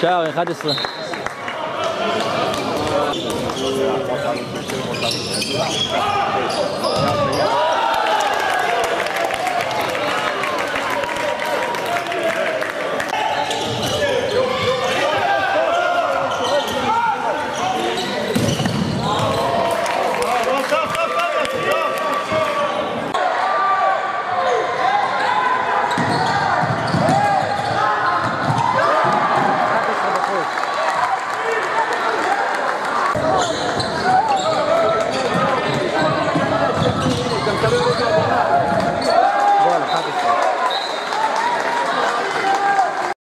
想要一下就是 Oh!